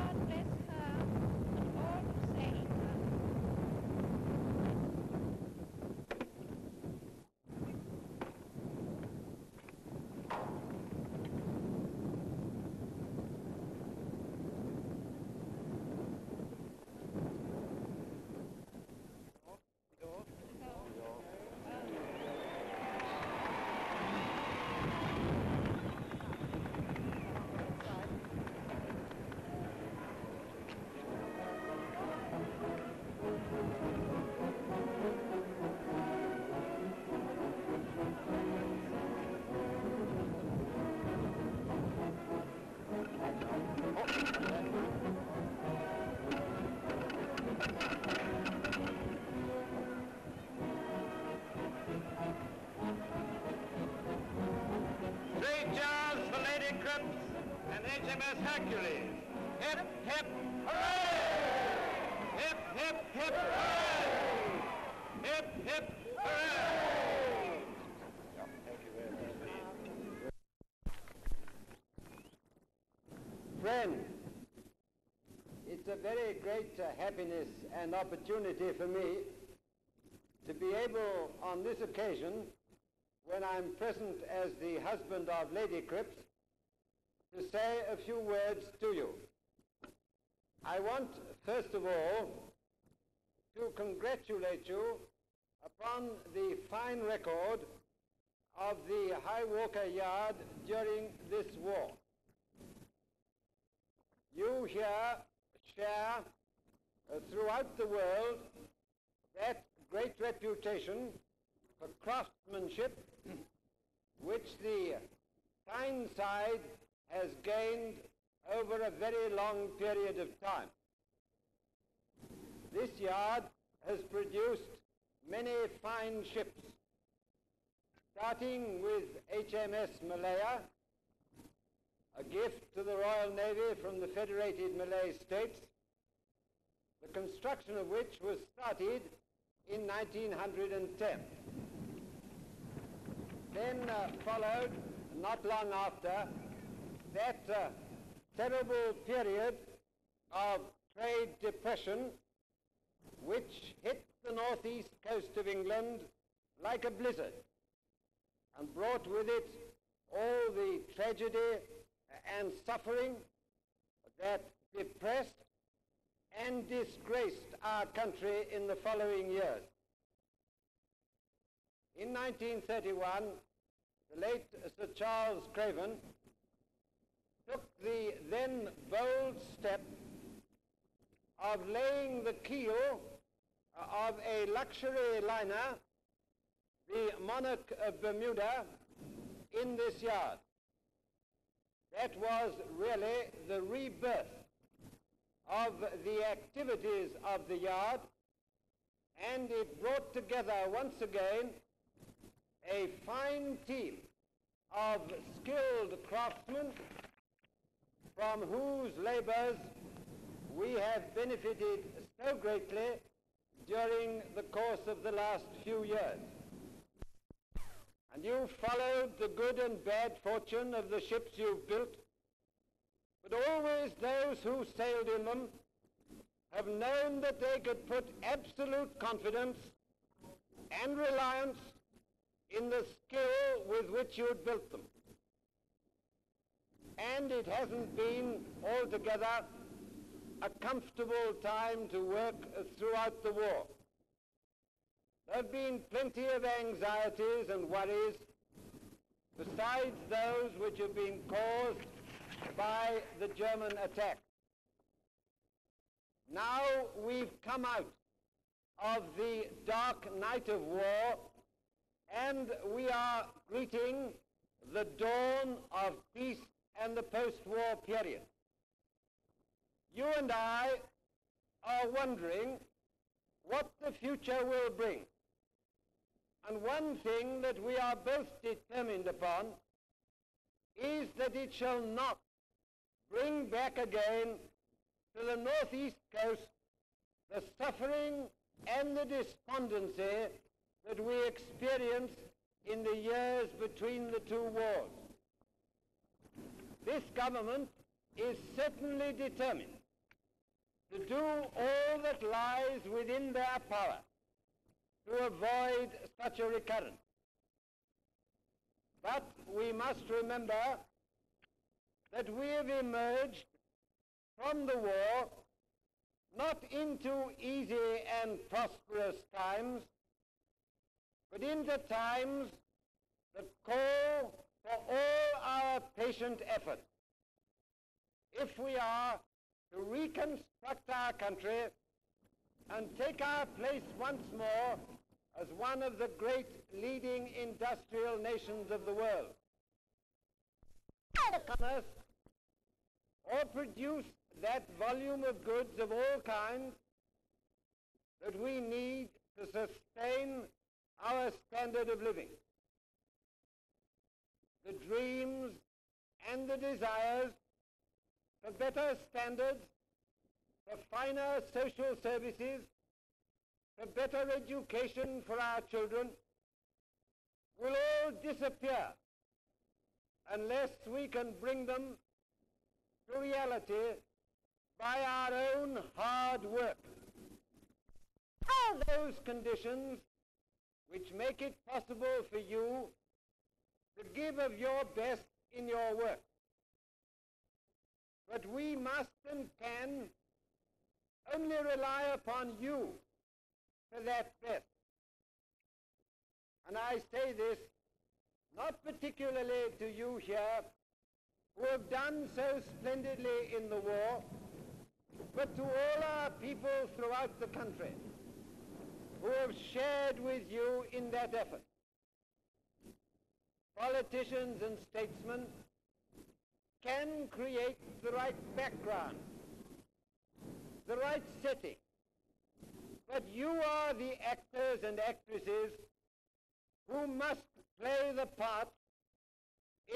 God bless HMS Hercules. Hip, hip, hooray! Hip, hip, hip, hooray! Hip, hip, hooray! Friends, it's a very great uh, happiness and opportunity for me to be able on this occasion, when I'm present as the husband of Lady Cripps, to say a few words to you. I want, first of all, to congratulate you upon the fine record of the High Walker Yard during this war. You here share uh, throughout the world that great reputation for craftsmanship which the Tyneside has gained over a very long period of time. This yard has produced many fine ships, starting with HMS Malaya, a gift to the Royal Navy from the Federated Malay States, the construction of which was started in 1910. Then uh, followed, not long after, that uh, terrible period of trade depression which hit the northeast coast of England like a blizzard and brought with it all the tragedy and suffering that depressed and disgraced our country in the following years. In 1931, the late Sir Charles Craven then bold step of laying the keel uh, of a luxury liner, the Monarch of Bermuda, in this yard. That was really the rebirth of the activities of the yard, and it brought together once again a fine team of skilled craftsmen from whose labors we have benefited so greatly during the course of the last few years. And you've followed the good and bad fortune of the ships you've built, but always those who sailed in them have known that they could put absolute confidence and reliance in the skill with which you had built them. And it hasn't been altogether a comfortable time to work throughout the war. There have been plenty of anxieties and worries besides those which have been caused by the German attack. Now we've come out of the dark night of war and we are greeting the dawn of peace and the post-war period. You and I are wondering what the future will bring. And one thing that we are both determined upon is that it shall not bring back again to the northeast coast the suffering and the despondency that we experienced in the years between the two wars. This government is certainly determined to do all that lies within their power to avoid such a recurrence. But we must remember that we have emerged from the war not into easy and prosperous times, but into times that call for all our patient effort. If we are to reconstruct our country and take our place once more as one of the great leading industrial nations of the world. Commerce or produce that volume of goods of all kinds that we need to sustain our standard of living. The dreams and the desires for better standards, for finer social services, for better education for our children, will all disappear unless we can bring them to reality by our own hard work. Are those conditions which make it possible for you to give of your best in your work? But we must and can only rely upon you for that best. And I say this not particularly to you here who have done so splendidly in the war, but to all our people throughout the country who have shared with you in that effort. Politicians and statesmen can create the right background, the right setting, but you are the actors and actresses who must play the part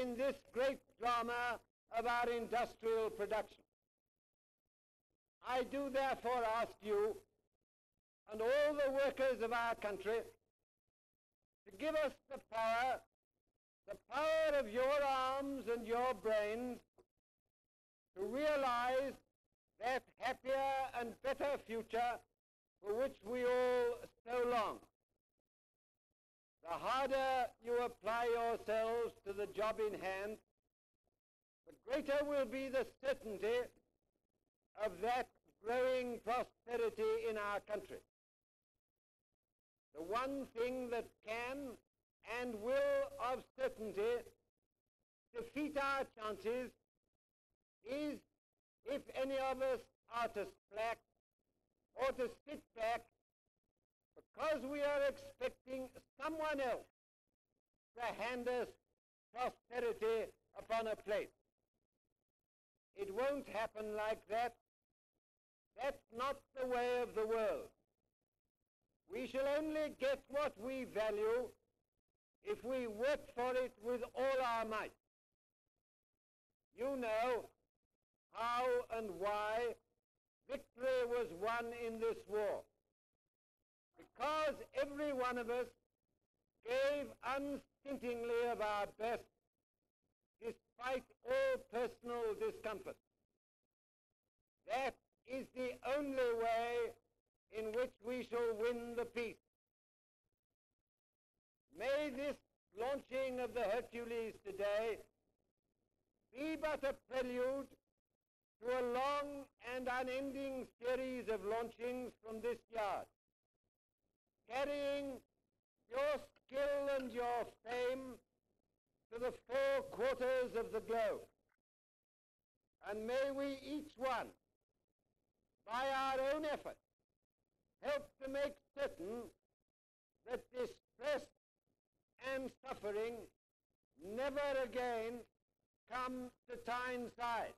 in this great drama of our industrial production. I do therefore ask you and all the workers of our country to give us the power, the power of your arms and your brains to realize that happier and better future for which we all so long. The harder you apply yourselves to the job in hand, the greater will be the certainty of that growing prosperity in our country. The one thing that can and will certainty defeat our chances is if any of us are to slack or to sit back because we are expecting someone else to hand us prosperity upon a plate. It won't happen like that. That's not the way of the world. We shall only get what we value if we work for it with all our might. You know how and why victory was won in this war. Because every one of us gave unstintingly of our best despite all personal discomfort. That is the only way in which we shall win the peace. May this launching of the Hercules today be but a prelude to a long and unending series of launchings from this yard, carrying your skill and your fame to the four quarters of the globe. And may we each one, by our own effort, help to make certain that distress and suffering never again come to Tyneside.